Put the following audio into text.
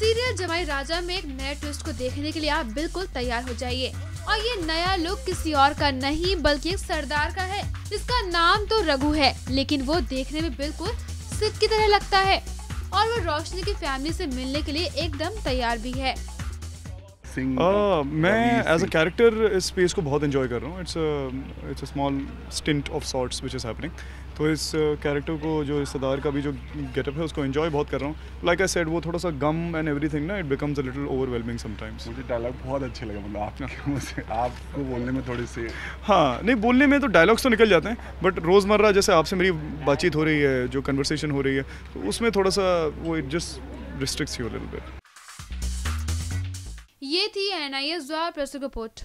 Serial जमाई राजा में एक नए ट्विस्ट को देखने के लिए आप बिल्कुल तैयार हो जाइए। और ये नया लुक किसी और का नहीं, बल्कि एक सरदार का है, जिसका नाम तो रघु है, लेकिन वो देखने में बिल्कुल सिद्ध की तरह लगता है। और वो रोशनी की फैमिली से मिलने के लिए एकदम तैयार भी है। सिंग Uh, मैं एज अ कैरेक्टर इस स्पेस को बहुत इन्जॉय कर रहा हूँ। It's it's a small stint of sorts which is happening तो इस कैरेक्टर को जो इस सरदार का भी जो गेटअप है उसको इन्जॉय बहुत कर रहा हूँ। लाइक आई सेड वो थोड़ा सा गम एंड एवरीथिंग ना it becomes a little overwhelming sometimes मुझे डायलॉग बहुत अच्छे लगे मतलब आपके से आपको बोलने में थोड़ी सी हाँ नहीं बोलने में तो डायलॉग्स तो निकल जाते हैं बट रोज़मर्रा जैसे आपसे मेरी बातचीत हो रही है जो कन्वर्सेशन हो रही है तो उसमें थोड़ा सा वो it just restricts you little bit ये थी एन आई एस द्वारा प्रस्तुत रिपोर्ट।